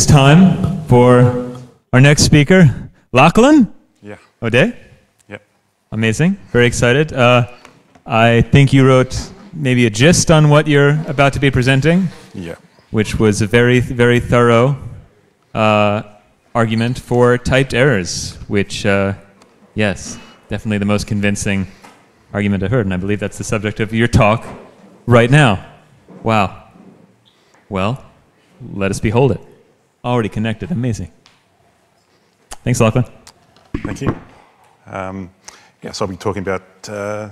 It is time for our next speaker, Lachlan Yeah. O'Dea. Yep. Amazing. Very excited. Uh, I think you wrote maybe a gist on what you're about to be presenting, Yeah. which was a very, very thorough uh, argument for typed errors, which, uh, yes, definitely the most convincing argument I heard. And I believe that's the subject of your talk right now. Wow. Well, let us behold it. Already connected. Amazing. Thanks, Lachlan. Thank you. Um, yes, I'll be talking about uh,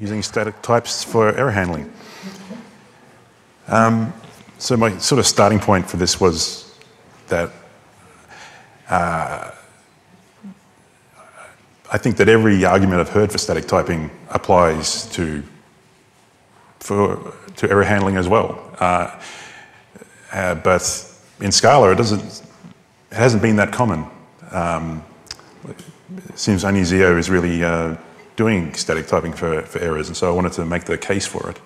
using static types for error handling. Um, so my sort of starting point for this was that uh, I think that every argument I've heard for static typing applies to for to error handling as well. Uh, uh, but in Scala, it doesn't it hasn't been that common. Um, it seems only Zio is really uh, doing static typing for, for errors, and so I wanted to make the case for it.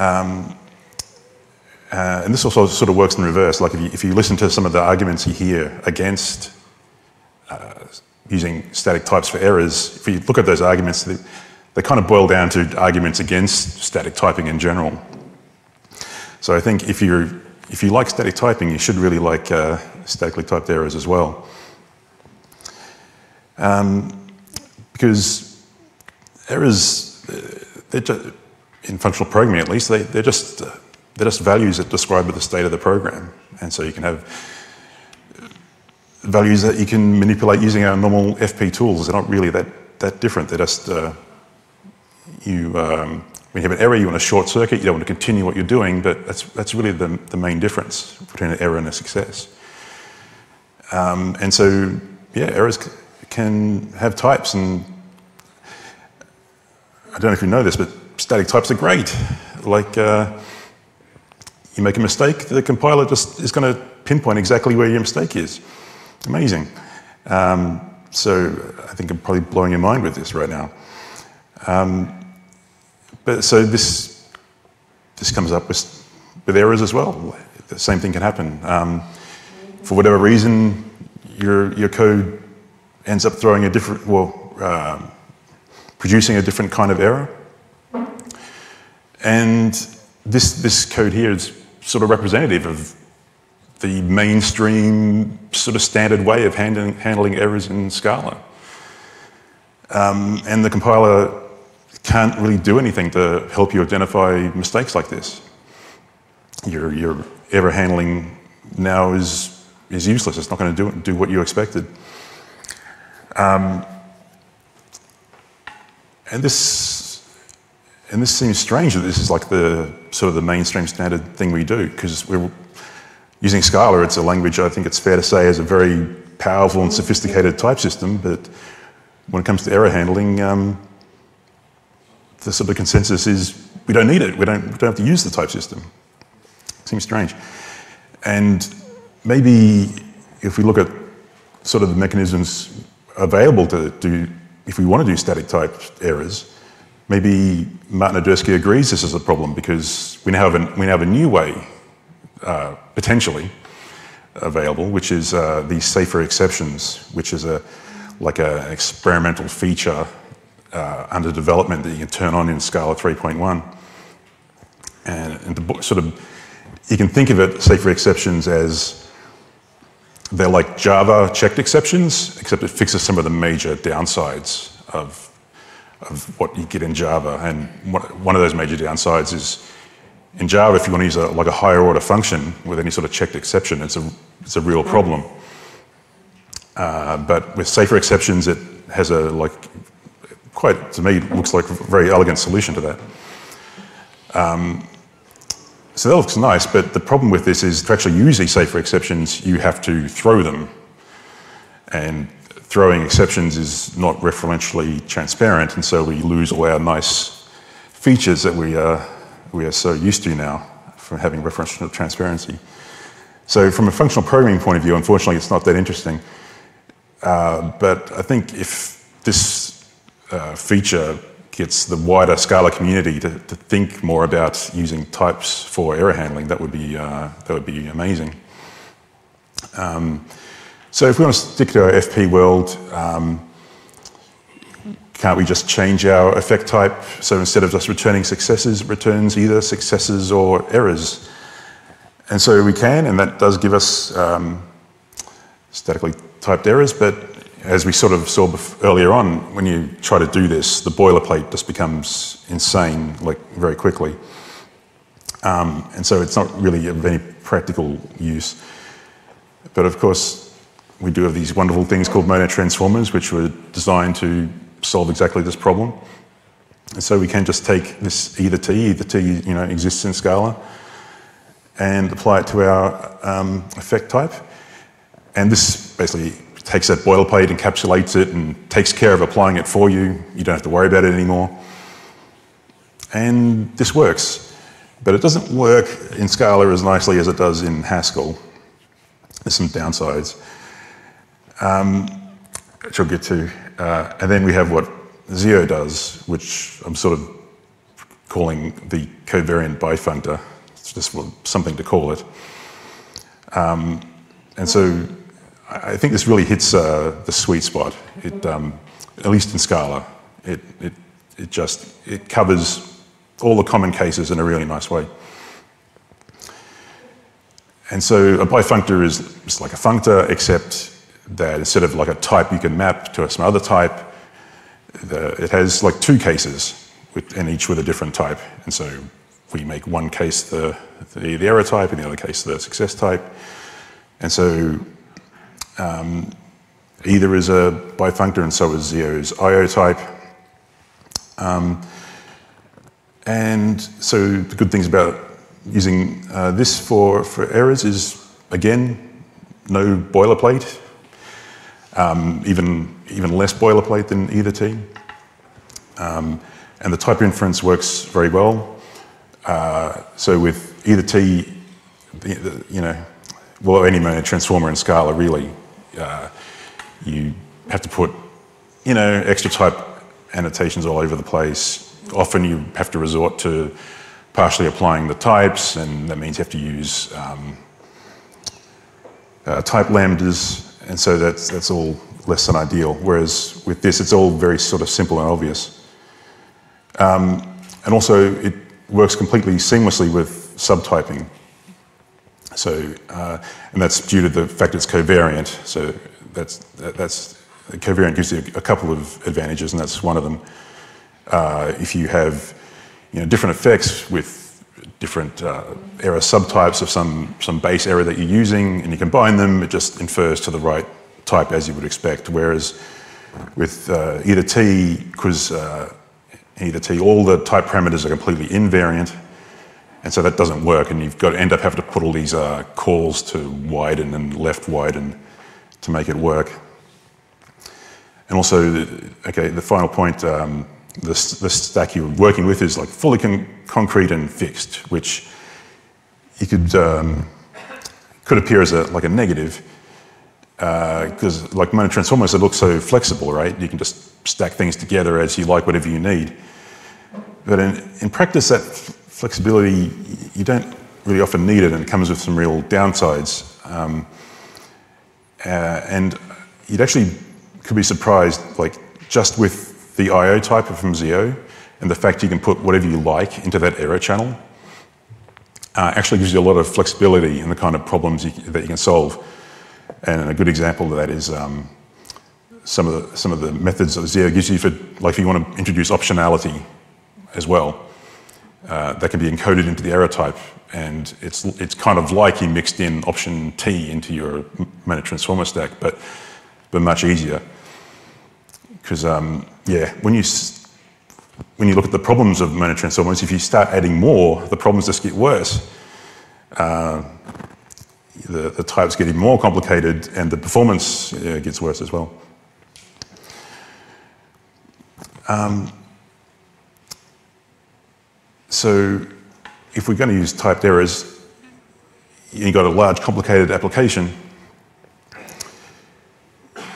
Um, uh, and this also sort of works in reverse. Like if you, if you listen to some of the arguments you hear against uh, using static types for errors, if you look at those arguments, they, they kind of boil down to arguments against static typing in general. So I think if, you're, if you like static typing, you should really like uh, statically typed errors as well. Um, because errors, uh, just, in functional programming at least, they, they're, just, uh, they're just values that describe the state of the program. And so you can have values that you can manipulate using our normal FP tools. They're not really that, that different. They're just, uh, you, um, when you have an error, you want to short circuit, you don't want to continue what you're doing, but that's, that's really the, the main difference between an error and a success. Um, and so, yeah, errors can have types, and I don't know if you know this, but static types are great. Like, uh, you make a mistake, the compiler just is going to pinpoint exactly where your mistake is. Amazing. Um, so I think I'm probably blowing your mind with this right now. Um, but so this this comes up with, with errors as well. The same thing can happen. Um, for whatever reason, your your code ends up throwing a different, well, um, producing a different kind of error. And this this code here is sort of representative of the mainstream sort of standard way of handling, handling errors in Scala. Um, and the compiler can't really do anything to help you identify mistakes like this. Your, your error handling now is, is useless. It's not going to do, do what you expected. Um, and this, and this seems strange that this is like the sort of the mainstream standard thing we do because we're using Scala. It's a language I think it's fair to say is a very powerful and sophisticated type system, but when it comes to error handling, um, the sort of consensus is we don't need it. We don't, we don't have to use the type system. Seems strange. And maybe if we look at sort of the mechanisms available to do, if we want to do static type errors, maybe Martin Odersky agrees this is a problem because we now have a, we now have a new way, uh, potentially, available, which is uh, these safer exceptions, which is a like an experimental feature uh, under development that you can turn on in Scala 3.1. And, and the, sort of, you can think of it, safer exceptions, as they're like Java checked exceptions, except it fixes some of the major downsides of, of what you get in Java. And one of those major downsides is in Java, if you want to use a, like a higher order function with any sort of checked exception, it's a, it's a real problem. Uh, but with safer exceptions, it has a like quite to me looks like a very elegant solution to that. Um, so that looks nice, but the problem with this is to actually use these safer exceptions, you have to throw them, and throwing exceptions is not referentially transparent, and so we lose all our nice features that we are we are so used to now from having referential transparency. So from a functional programming point of view, unfortunately, it's not that interesting. Uh, but I think if this uh, feature gets the wider Scala community to, to, think more about using types for error handling, that would be, uh, that would be amazing. Um, so if we want to stick to our FP world, um, can't we just change our effect type? So instead of just returning successes, returns either successes or errors. And so we can, and that does give us um, statically typed errors, but as we sort of saw earlier on, when you try to do this, the boilerplate just becomes insane, like very quickly. Um, and so it's not really of any practical use. But of course, we do have these wonderful things called Monad transformers, which were designed to solve exactly this problem. And so we can just take this either t, either t you know, exists in Scala, and apply it to our um, effect type. And this basically takes that boilerplate, encapsulates it, and takes care of applying it for you. You don't have to worry about it anymore. And this works. But it doesn't work in Scala as nicely as it does in Haskell. There's some downsides, um, which I'll get to. Uh, and then we have what Zio does, which I'm sort of calling the covariant bifunctor. It's just something to call it. Um, and so I think this really hits uh, the sweet spot. It, um, at least in Scala, it, it, it just it covers all the common cases in a really nice way. And so a bifunctor is just like a functor, except that instead of like a type you can map to some other type, the, it has like two cases, with, and each with a different type. And so we make one case the, the, the error type, and the other case the success type. And so um, either is a bifunctor, and so is Zio's IO type. Um, and so the good things about using uh, this for, for errors is, again, no boilerplate, um, even, even less boilerplate than either T. Um, and the type inference works very well. Uh, so with either T, you know, well, any transformer in Scala really, uh, you have to put, you know, extra type annotations all over the place. Often you have to resort to partially applying the types, and that means you have to use um, uh, type lambdas, and so that's, that's all less than ideal. Whereas with this, it's all very sort of simple and obvious. Um, and also, it works completely seamlessly with subtyping. So, uh, and that's due to the fact it's covariant. So that's, that, that's covariant gives you a couple of advantages, and that's one of them. Uh, if you have you know, different effects with different uh, error subtypes of some, some base error that you're using, and you combine them, it just infers to the right type as you would expect. Whereas with uh, either T, because uh, either T, all the type parameters are completely invariant, and so that doesn't work, and you've got to end up having to put all these uh, calls to widen and left widen to make it work. And also, okay, the final point, um, the, the, stack you're working with is like fully con concrete and fixed, which you could um, could appear as a, like a negative, because uh, like Monad transformers, they look so flexible, right? You can just stack things together as you like, whatever you need. But in, in practice, that flexibility, you don't really often need it, and it comes with some real downsides. Um, uh, and you'd actually could be surprised, like just with the I/O type from Zio, and the fact you can put whatever you like into that error channel, uh, actually gives you a lot of flexibility in the kind of problems you, that you can solve. And a good example of that is um, some of the some of the methods that Zio gives you for, like, if you want to introduce optionality as well, uh, that can be encoded into the error type, and it's it's kind of like you mixed in option T into your Monad transformer stack, but but much easier. Because um, yeah, when you when you look at the problems of Monad transformers, if you start adding more, the problems just get worse. Uh, the, the types get even more complicated and the performance uh, gets worse as well. Um, so if we're going to use typed errors, you've got a large complicated application,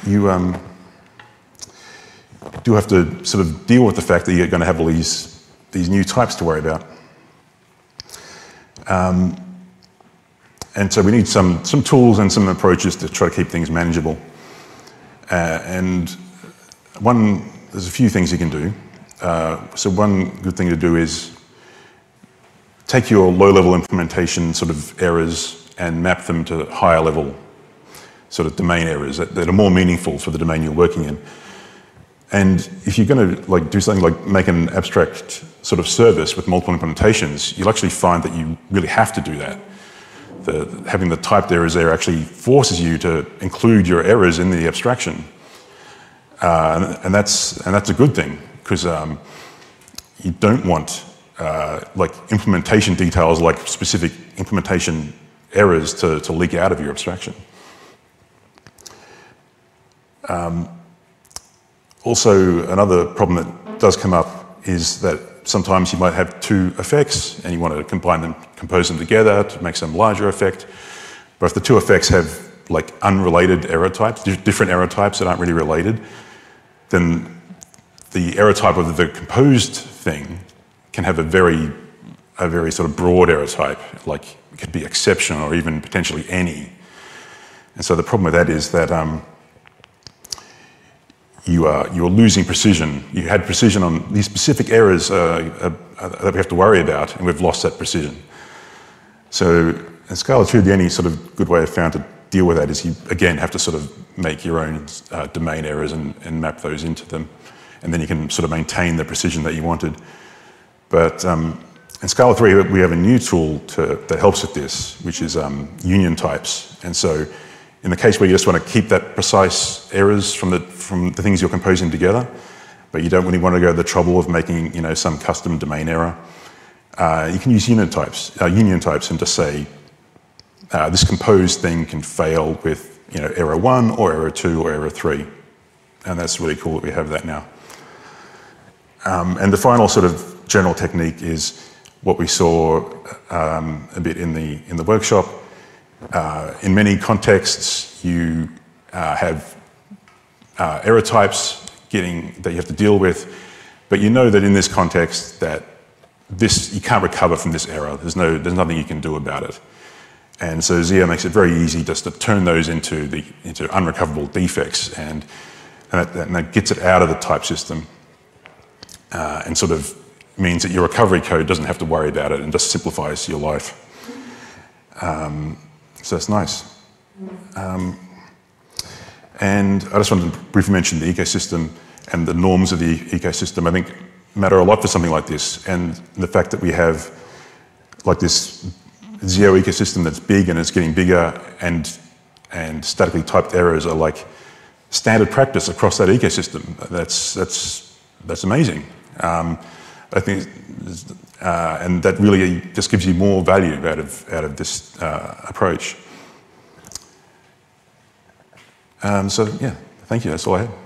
you um, do have to sort of deal with the fact that you're going to have all these, these new types to worry about. Um, and so we need some, some tools and some approaches to try to keep things manageable. Uh, and one, there's a few things you can do. Uh, so one good thing to do is take your low-level implementation sort of errors and map them to higher level sort of domain errors that, that are more meaningful for the domain you're working in. And if you're going to like do something like make an abstract sort of service with multiple implementations, you'll actually find that you really have to do that. The, having the typed errors there actually forces you to include your errors in the abstraction. Uh, and, and, that's, and that's a good thing because um, you don't want uh, like implementation details like specific implementation errors to, to leak out of your abstraction. Um, also, another problem that does come up is that sometimes you might have two effects and you want to combine them, compose them together to make some larger effect. But if the two effects have like unrelated error types, different error types that aren't really related, then the error type of the composed thing can have a very, a very sort of broad error type, like it could be exception or even potentially any. And so the problem with that is that um, you are, you are losing precision. You had precision on these specific errors uh, uh, that we have to worry about, and we've lost that precision. So in Scala 2, the only sort of good way I've found to deal with that is you, again, have to sort of make your own uh, domain errors and, and, map those into them. And then you can sort of maintain the precision that you wanted. But um, in Scala 3, we have a new tool to, that helps with this, which is um, union types. And so in the case where you just want to keep that precise errors from the, from the things you're composing together, but you don't really want to go to the trouble of making you know, some custom domain error, uh, you can use union types, uh, union types and just say, uh, this composed thing can fail with you know, error one or error two or error three. And that's really cool that we have that now. Um, and the final sort of general technique is what we saw um, a bit in the, in the workshop, uh, in many contexts, you uh, have uh, error types getting, that you have to deal with, but you know that in this context that this, you can't recover from this error. There's, no, there's nothing you can do about it. And so Zio makes it very easy just to turn those into, the, into unrecoverable defects, and, and that gets it out of the type system uh, and sort of means that your recovery code doesn't have to worry about it and just simplifies your life. Um, so that's nice. Um, and I just wanted to briefly mention the ecosystem and the norms of the ecosystem, I think matter a lot for something like this. And the fact that we have like this Zio ecosystem that's big and it's getting bigger and, and statically typed errors are like standard practice across that ecosystem. That's, that's, that's amazing. Um, I think uh, and that really just gives you more value out of, out of this uh, approach. Um, so, yeah, thank you. That's all I had.